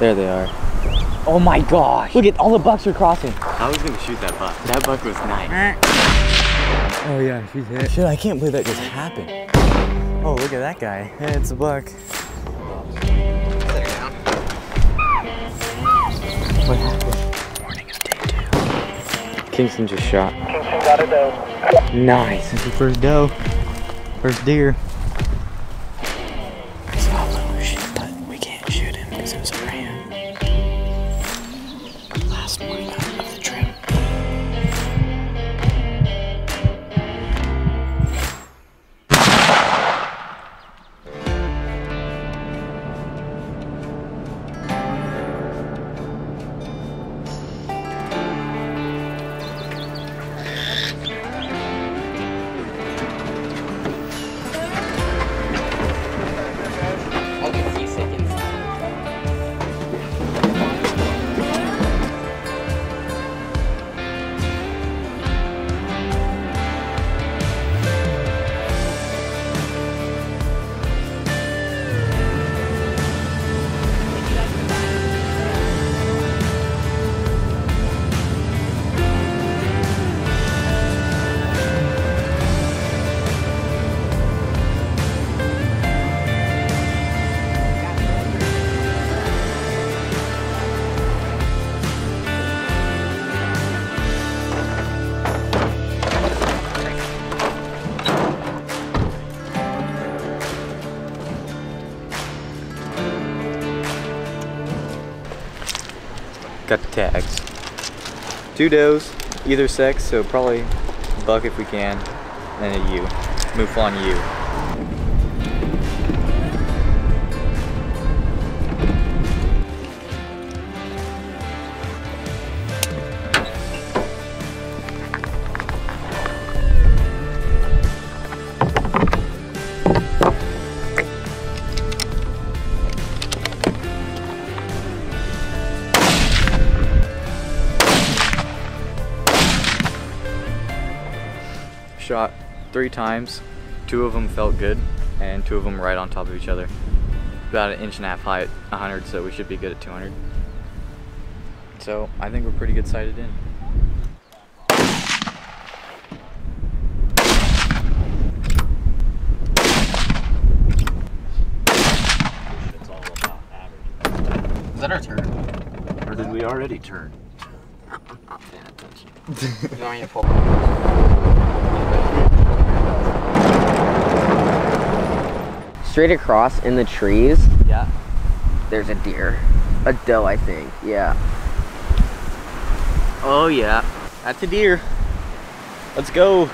There they are. Oh my gosh. Look at all the bucks are crossing. I was gonna shoot that buck. That buck was nice. Oh yeah, she's hit. Shit, I can't believe that just happened. Oh, look at that guy. Hey, it's a buck. What happened? Morning of day two. Kingston just shot. Kingston got a doe. Nice. That's your first doe. First deer. Two does, either sex, so probably buck if we can, and a ewe. Mouflon ewe. Three times. Two of them felt good, and two of them right on top of each other. About an inch and a half high at 100, so we should be good at 200. So I think we're pretty good sighted in. Is that our turn? Or did we already turn? Paying attention. you want me to pull? Straight across in the trees, Yeah. there's a deer. A doe, I think. Yeah. Oh yeah, that's a deer. Let's go.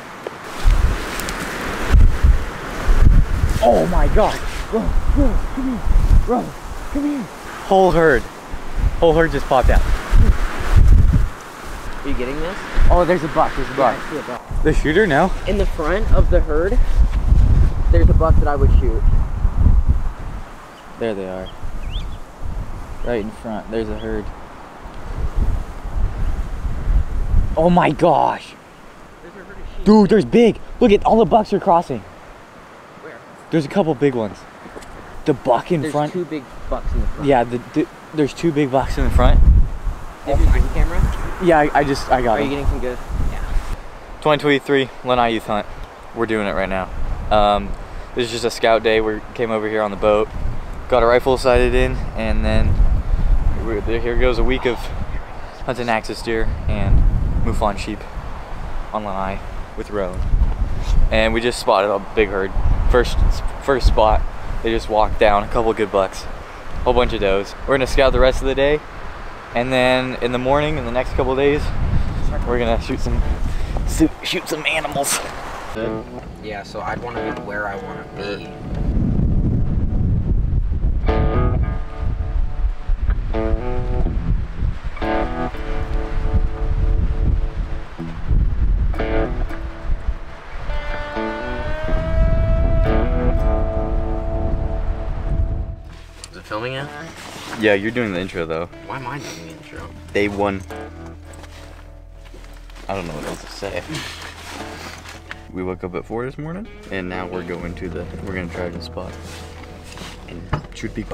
Oh my god. Bro, bro, come here. Bro, come here. Whole herd. Whole herd just popped out. Are you getting this? Oh, there's a buck. There's a buck. I see a buck. The shooter now? In the front of the herd, there's a buck that I would shoot. There they are. Right in front. There's a herd. Oh my gosh. Dude, there's big. Look at all the bucks are crossing. Where? There's a couple big ones. The buck in There's front. two big bucks in the front. Yeah, the, the, there's two big bucks in the front. Do you have your camera? Yeah, I, I just I got Are you getting some good? Yeah. 2023 Lanai Youth Hunt. We're doing it right now. Um, this is just a scout day. We came over here on the boat, got a rifle sighted in, and then here goes a week of hunting axis deer and mouflon sheep on Lanai with Rowan. And we just spotted a big herd. First first spot. They just walked down a couple good bucks, a whole bunch of does. We're gonna scout the rest of the day, and then in the morning, in the next couple days, we're gonna shoot some shoot, shoot some animals. Yeah, so I'd want to be where I want to be. Is it? Yeah, you're doing the intro though. Why am I doing the intro? Day one. I don't know what else to say. We woke up at four this morning, and now we're going to the. We're gonna try to spot and shoot big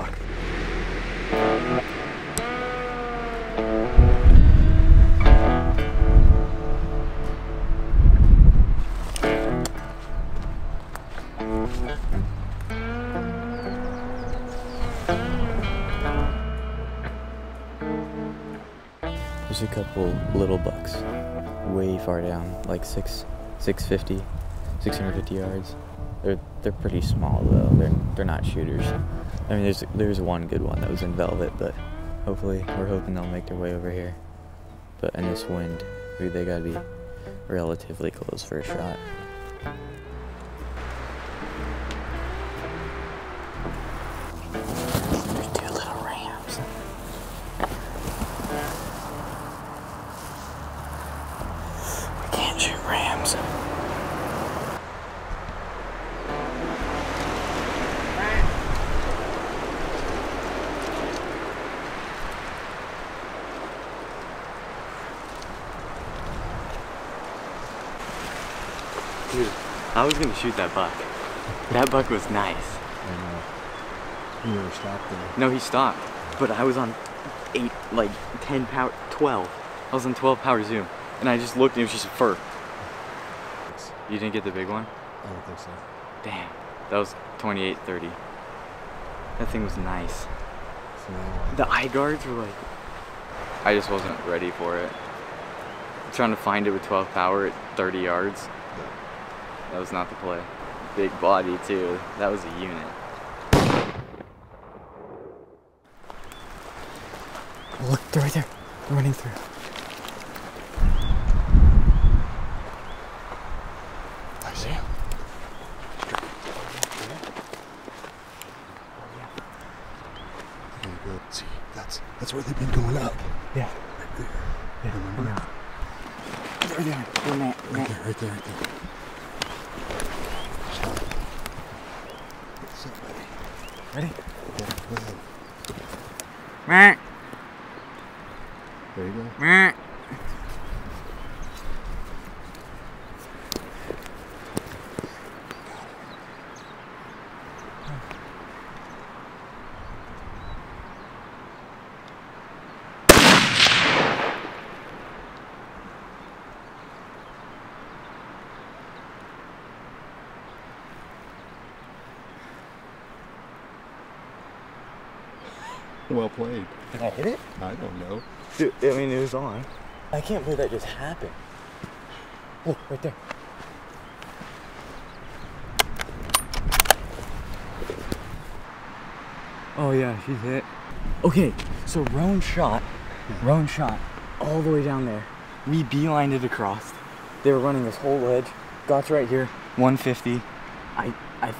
A couple little bucks way far down, like six, 650, 650 yards. They're they're pretty small though. They're they're not shooters. I mean, there's there's one good one that was in velvet, but hopefully we're hoping they'll make their way over here. But in this wind, they gotta be relatively close for a shot. Shoot that buck. That buck was nice. You never stopped there. No, he stopped. But I was on eight, like 10 power, 12. I was on 12 power zoom. And I just looked and it was just a fur. You didn't get the big one? I don't think so. Damn. That was 28 30. That thing was nice. The eye guards were like. I just wasn't ready for it. trying to find it with 12 power at 30 yards. That was not the play. Big body, too. That was a unit. look, they're right there. They're running through. I see him. Okay, good. See, that's that's where they've been going up. Yeah. Right there. Yeah, remember? There they are. They're ma- ma- Right there, right there, right there. Buddy? Ready? Yeah, go ahead. There you go. Well played. Did I hit it? I don't know. Dude, I mean, it was on. I can't believe that just happened. Look, right there. Oh yeah, she's hit. Okay, so Roan shot, Roan shot all the way down there. We beelined it across. They were running this whole ledge. Got right here, 150. I, I,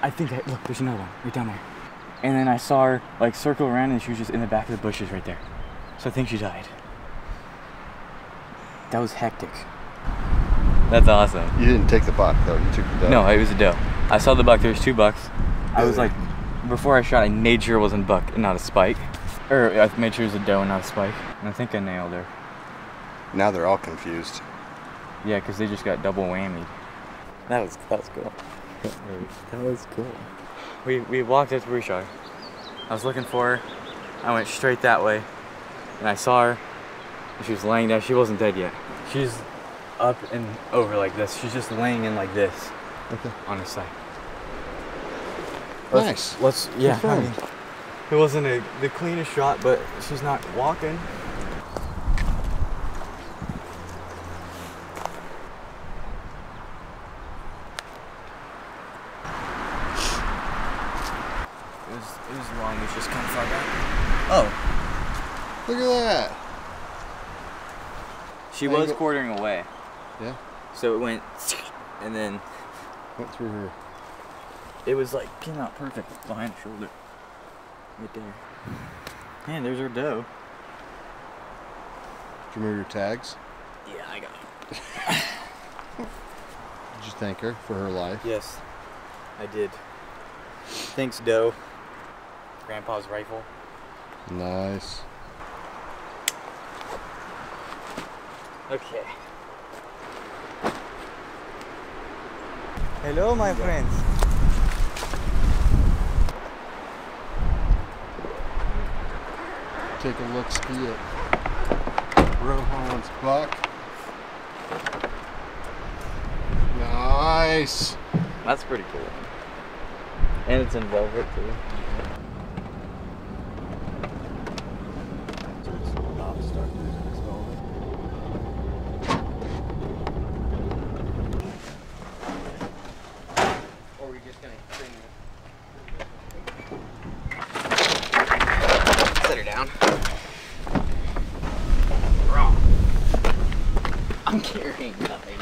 I think I look. There's another one right down there. And then I saw her like circle around, and she was just in the back of the bushes right there. So I think she died. That was hectic. That's awesome. You didn't take the buck though. You took the doe. No, it was a doe. I saw the buck. There was two bucks. I was like, before I shot, I made sure it wasn't buck and not a spike. Or I made sure it was a doe and not a spike. And I think I nailed her. Now they're all confused. Yeah, because they just got double whammied. That was that was cool. that was cool. We we walked up to Bouchard. I was looking for her. I went straight that way, and I saw her. And she was laying down. She wasn't dead yet. She's up and over like this. She's just laying in like this Okay. on her side. Nice. Let's yeah. I mean, it wasn't a, the cleanest shot, but she's not walking. It was it was long. Just kind of far back. Oh, Look at that. she Angle- was quartering away, Yeah. so it went, and then Went through her. it was like came out perfect behind the shoulder, right there. Man, there's her doe. Did you remember your tags? Yeah, I got them. Did you thank her for her life? Yes, I did. Thanks, Doe. Grandpa's rifle. Nice. Okay. Hello, my friends. Take a look ski at Rohan's buck. Nice. That's pretty cool. And it's in velvet too. So it's not starting. down. Bro. I'm carrying nothing.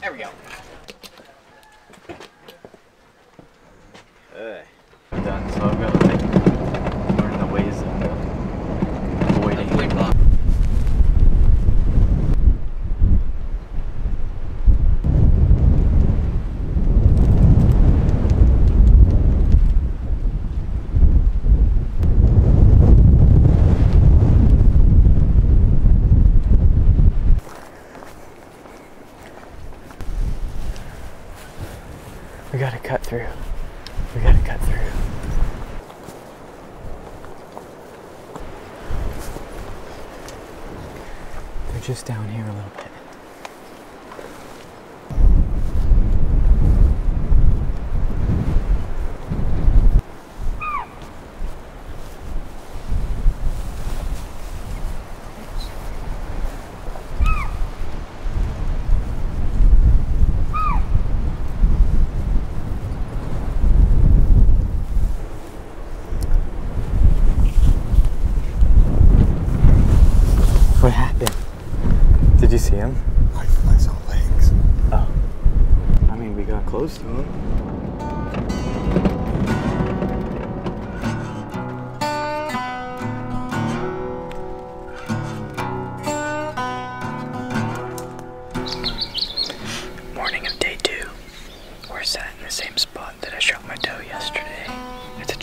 There we go. Done, so I've got to like learn the ways of avoiding. Avoid block. We gotta cut through. We gotta cut through. They're just down here a little bit.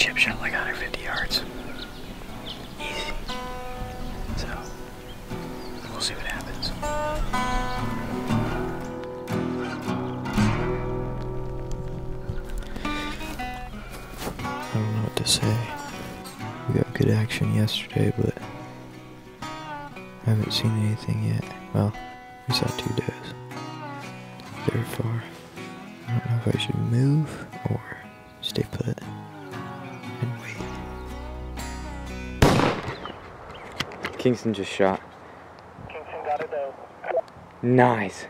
Chip shot like 150 yards. Easy. So, we'll see what happens. I don't know what to say. We got good action yesterday, but I haven't seen anything yet. Well, we saw two does. They're far. I don't know if I should move or stay put Kingston just shot. Kingston got a doe. Nice.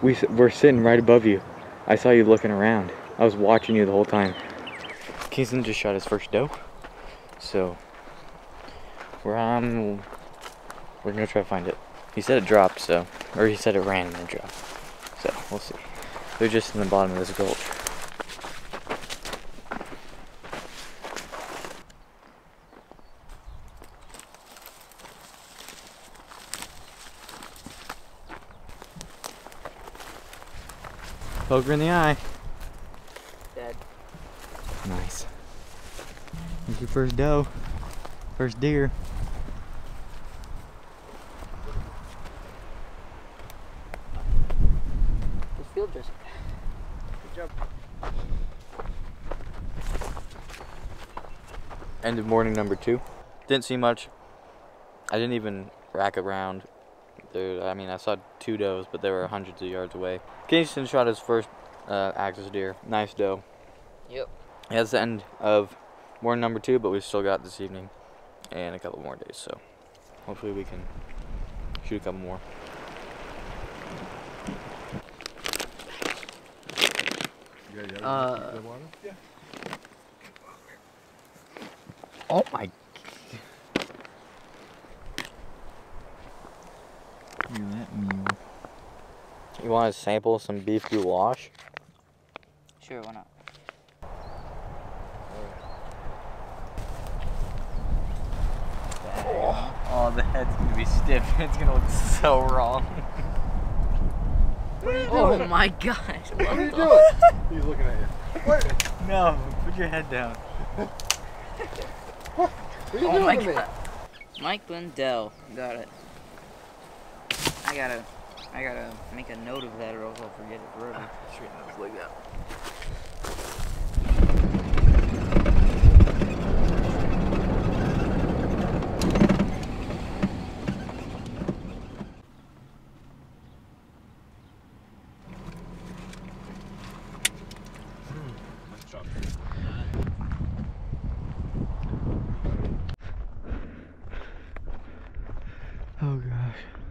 We, we're sitting right above you. I saw you looking around. I was watching you the whole time. Kingston just shot his first doe. So, we're on. We're gonna try to find it. He said it dropped, so. Or he said it ran and then dropped. So, we'll see. They're just in the bottom of this gulch. Poke her in the eye. Dead. Nice. Here's your first doe. First deer. This field just. End of morning number two. Didn't see much. I didn't even rack around. There, I mean, I saw two does, but they were hundreds of yards away. Kingston shot his first uh, axis deer. Nice doe. Yep. That's the end of morning number two, but we've still got this evening and a couple more days. So hopefully we can shoot a couple more. Uh. Oh my. You want to sample some beef goulash? Sure, why not? Oh, the head's gonna be stiff. It's gonna look so wrong. Oh my gosh. What are you doing? He's looking at you. What? No, put your head down. What are you Oh doing my to me? god. Mike Lindell. Got it. I gotta. I gotta make a note of that or else I'll forget it forever. like that. Hmm. Oh gosh.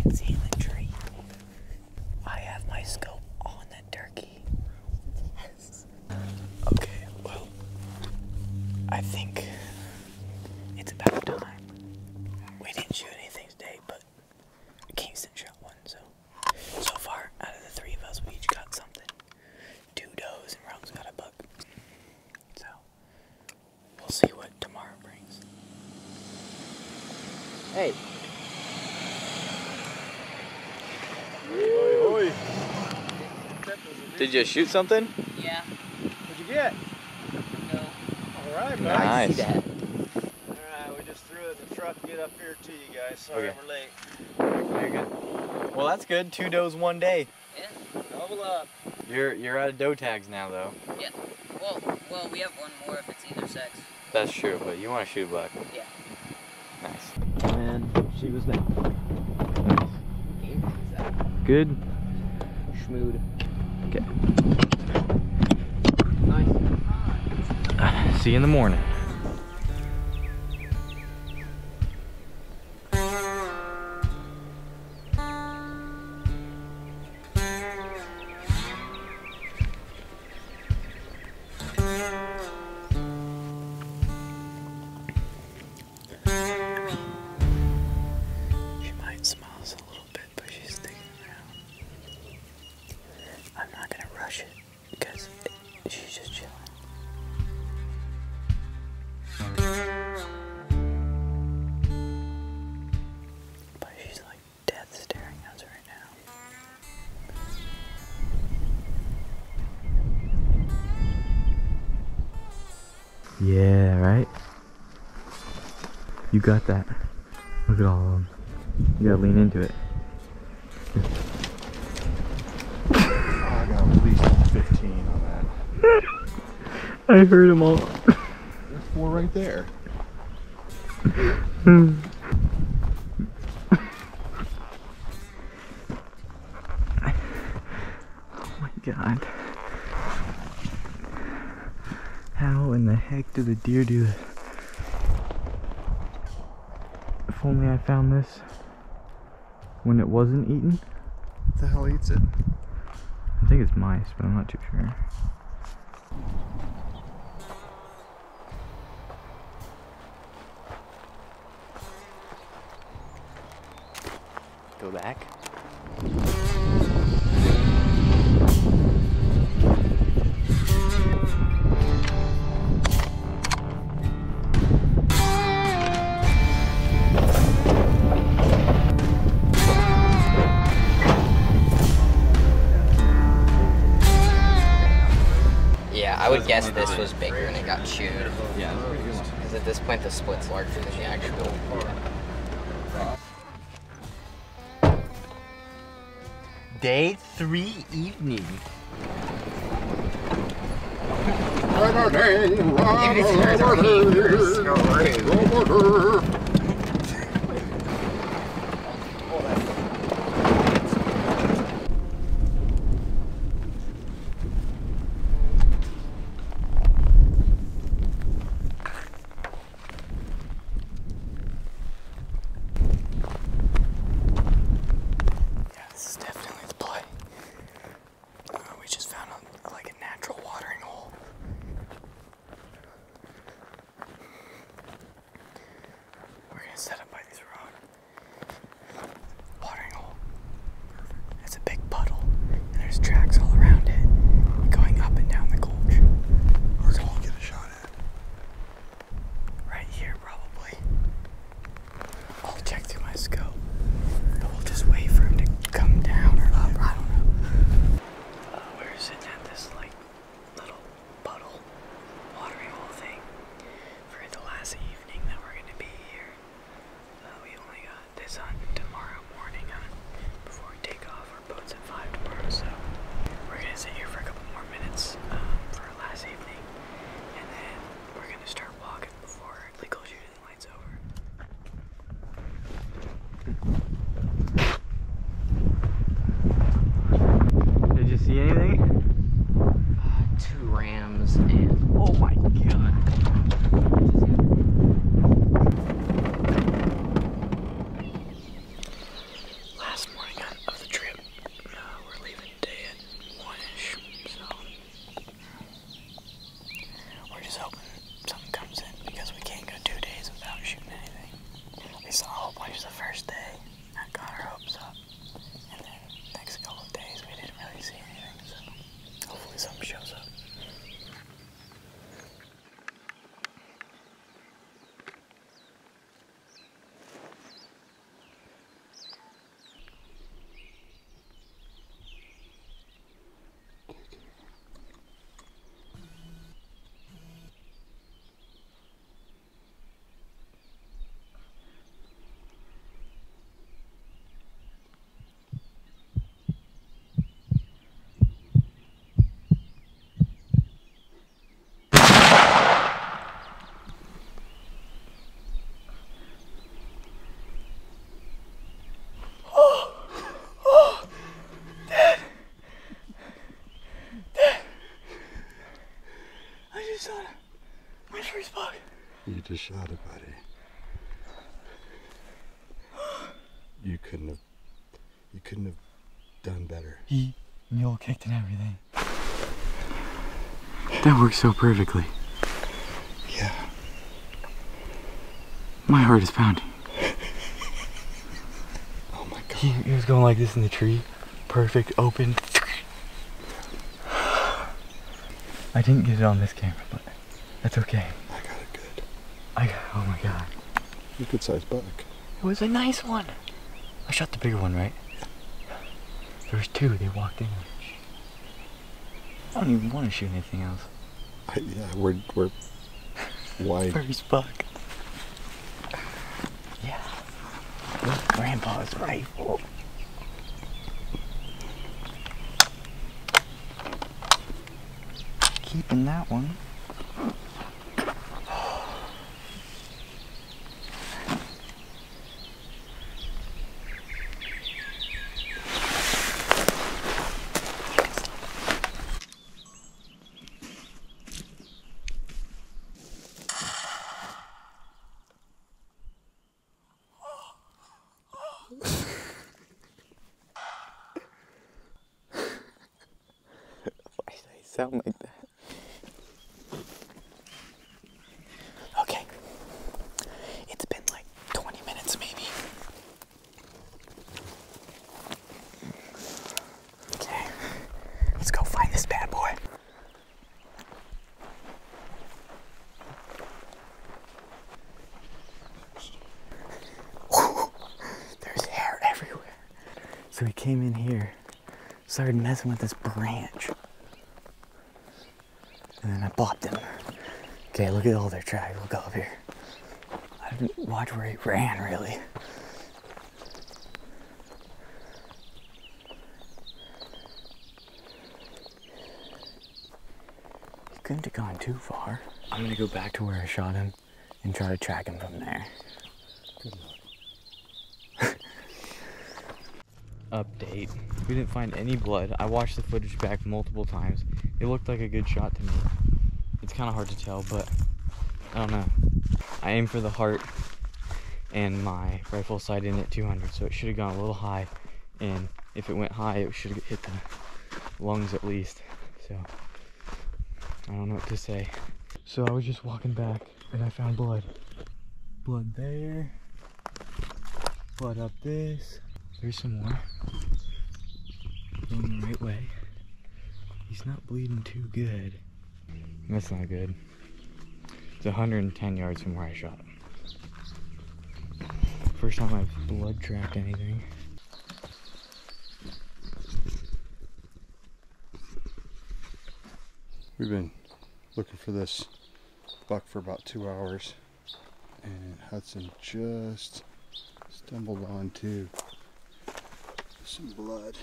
Can see in the tree. I have my scope on the turkey. Yes. Okay, well, I think it's about time. We didn't shoot anything today, but Kingston shot one, so so far out of the three of us, we each got something. Two does and Rome's got a buck. So we'll see what tomorrow brings. Hey, Did you shoot something? Yeah. What'd you get? No. All right, man. Nice. that. All right, we just threw it in the truck to get up here to you guys. Sorry Okay. we're late. Very good. Well, that's good. Two does one day. Yeah. Double up. You're you're out of doe tags now, though. Yeah. Well, well, we have one more if it's either sex. That's true, but you want to shoot black. Yeah. Nice. and she was there. Good. Schmood. Okay. See you in the morning. Got that. Look at all of them. You gotta lean into it. I got at least 15 on that. I heard them all. There's four right there. Oh my god. How in the heck do the deer do that? If only I found this when it wasn't eaten. What the hell eats it? I think it's mice, but I'm not too sure. Go back. I would guess this was bigger and it got chewed. Yeah, that's pretty good one. Because at this point, the split's larger than the actual. Day three evening. Yeah, please help. My first buck. You just shot it, buddy. You couldn't have. You couldn't have done better. He mule kicked and everything. That works so perfectly. Yeah. My heart is pounding. Oh my god. He, he was going like this in the tree. Perfect, open. I didn't get it on this camera, but that's okay. I got it good. I oh my god. You good sized buck. It was a nice one. I shot the bigger one, right? There was two, they walked in. I don't even want to shoot anything else. I, yeah, we're we're wide. First buck. Yeah. Look, Grandpa's rifle. Keeping that one. Sound like that? Okay. It's been like 20 minutes maybe. Okay. Let's go find this bad boy. There's hair everywhere. So he came in here, started messing with this branch. Bopped him. Okay, look at all their tracks. Look up here. I didn't watch where he ran, really. He couldn't have gone too far. I'm gonna go back to where I shot him and try to track him from there. Good luck. Update. We didn't find any blood. I watched the footage back multiple times. It looked like a good shot to me. It's kind of hard to tell, but I don't know. I aimed for the heart and my rifle sight in at 200, so it should have gone a little high. And if it went high, it should have hit the lungs at least. So I don't know what to say. So I was just walking back and I found blood. Blood there. Blood up this. There's some more. Going the right way. He's not bleeding too good. That's not good. It's 110 yards from where I shot. First time I've blood tracked anything. We've been looking for this buck for about two hours, and Hudson just stumbled onto some blood.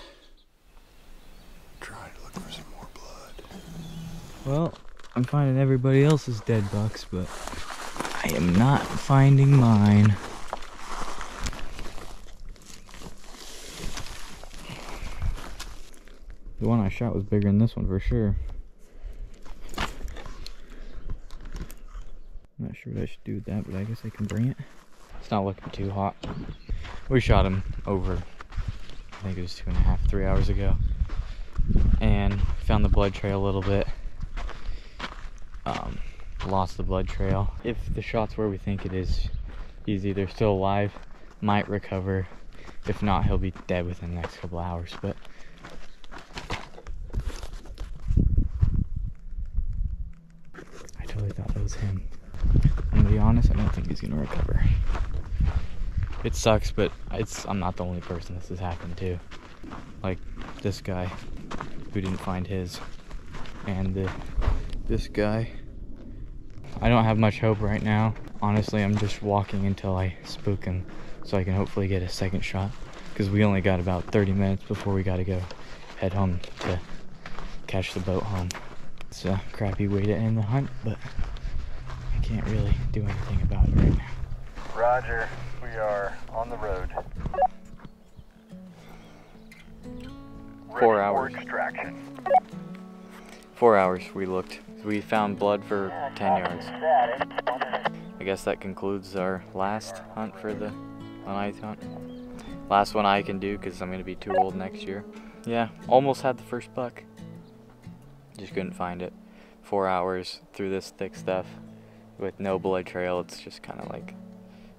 Trying to look for some. Well, I'm finding everybody else's dead bucks, but I am not finding mine. The one I shot was bigger than this one for sure. Not sure what I should do with that, but I guess I can bring it. It's not looking too hot. We shot him over, I think it was two and a half, three hours ago. And found the blood trail a little bit. Lost the blood trail. If the shot's where we think it is, he's either still alive, might recover. If not, he'll be dead within the next couple hours. But I totally thought that was him. I'm gonna be honest, I don't think he's gonna recover. It sucks, but it's I'm not the only person this has happened to. Like this guy who didn't find his, and the, this guy. I don't have much hope right now. Honestly, I'm just walking until I spook him, so I can hopefully get a second shot. Because we only got about 30 minutes before we gotta go head home to catch the boat home. It's a crappy way to end the hunt, but I can't really do anything about it right now. Roger. We are on the road. Four Ready for hours. extraction. Four hours we looked. We found blood for 10 yards. I guess that concludes our last hunt for the Lanai hunt. Last one I can do because I'm going to be too old next year. Yeah, almost had the first buck. Just couldn't find it. Four hours through this thick stuff with no blood trail. It's just kind of like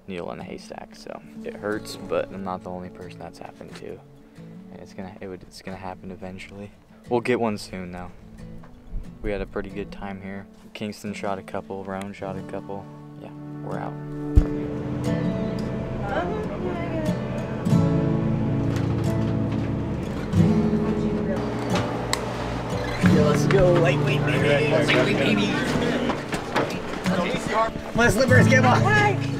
needle in a haystack. So it hurts, but I'm not the only person that's happened to. And it's gonna it would it's gonna happen eventually. We'll get one soon though. We had a pretty good time here. Kingston shot a couple, Roan shot a couple. Yeah, we're out. let's go, lightweight baby. Lightweight baby. My slippers came off.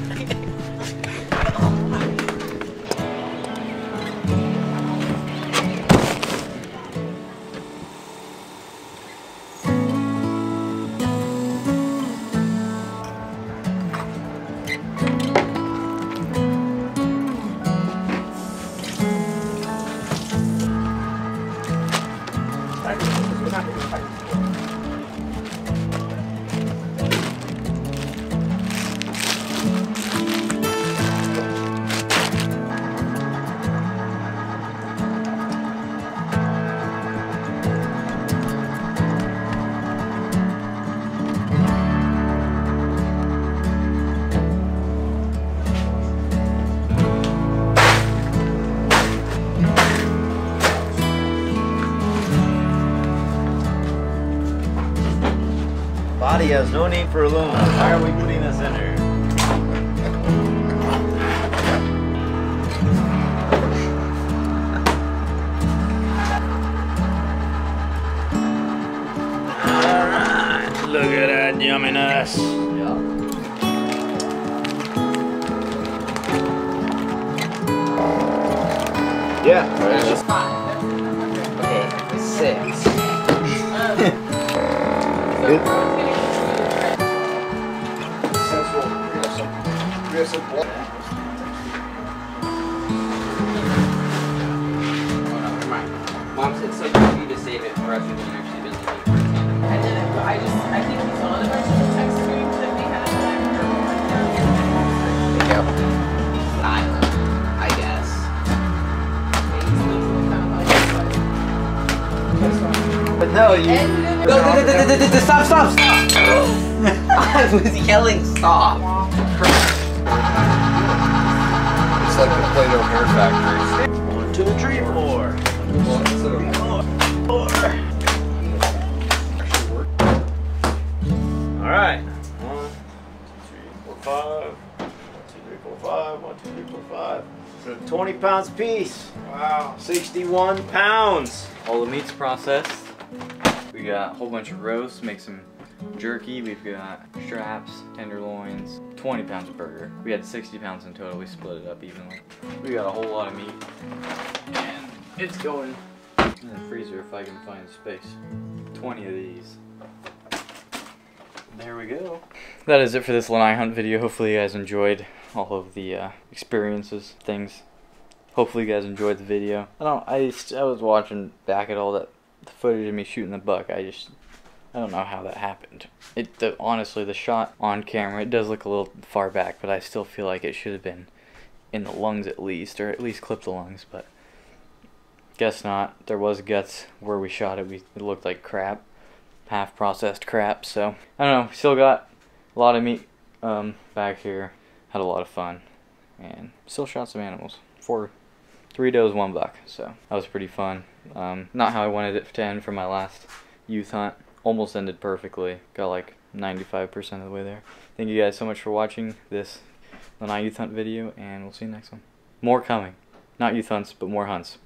Body has no need for aluminum. Why are we putting this in here? Alright, look at that yumminess. Yeah. Okay, six. Mom said something to save it for us when you're actually busy. I didn't, but I just, I think he saw the version of text stream that we had. Yep. Silent, I guess. But no, you. Stop, stop, stop! I was yelling stop. Play-Doh Hair Factory. One, two, three, four. Alright. One, two, three, four, five. One, two, three, four, five. One, two, three, four, five. So 20 pounds apiece. Wow. 61 pounds. All the meat's processed. We got a whole bunch of roast, make some jerky. We've got straps, tenderloins, 20 pounds of burger. We had 60 pounds in total. We split it up evenly. We got a whole lot of meat. And it's going in the freezer if I can find space. 20 of these. There we go. That is it for this lanai hunt video. Hopefully you guys enjoyed all of the uh, experiences, things. Hopefully you guys enjoyed the video. I don't. I I was watching back at all that the footage of me shooting the buck. I just I don't know how that happened. It the, honestly the shot on camera it does look a little far back, but I still feel like it should have been in the lungs at least, or at least clip the lungs. But guess not. There was guts where we shot it. We it looked like crap, half processed crap. So I don't know. Still got a lot of meat um, back here. Had a lot of fun, and still shot some animals. Four, three does, one buck. So that was pretty fun. Um, not how I wanted it to end for my last youth hunt. Almost ended perfectly. Got like 95% of the way there. Thank you guys so much for watching this Lanai Youth Hunt video, and we'll see you next one. More coming. Not youth hunts, but more hunts.